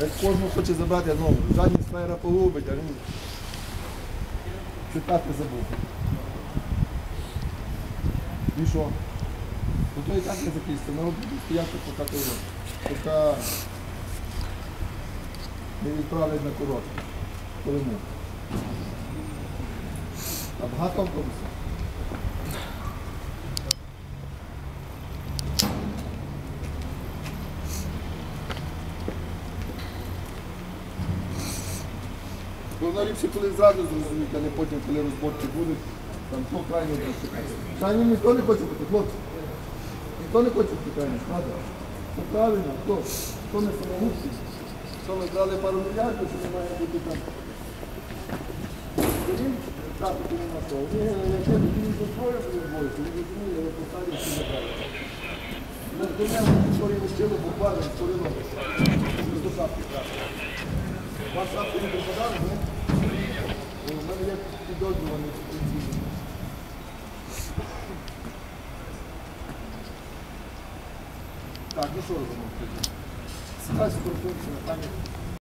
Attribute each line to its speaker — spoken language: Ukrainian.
Speaker 1: Як кожного хоче забрати, ну, жадність фраєра погубить, а він читати забув. І що? Ну то і так не закінчиться. Ми будемо стояти поки того. Поки не відправлять на курорт. Колиму. А багато автобусів? Воно ліпше, коли зразу зрозуміти, а не потім, коли розборки будуть, там хто крайній буде. Крайній ніхто не хоче бути, хлопці. Ніхто не хоче бути крайнім, правда? Це правильно, хто? Хто не самогубці? Що ми брали пару мільярдів, що не має бути там. Він трапити не на то. Ні, якщо він за своє буде боїться, він розуміє, але поставив всі забрали. Ми до нього історії вчили буквально створили з. Вас шапки не припадали, ні? У мене є підозрюваний в кінці. Так, ну що робимо? Сідай спортуємося на пам'ять.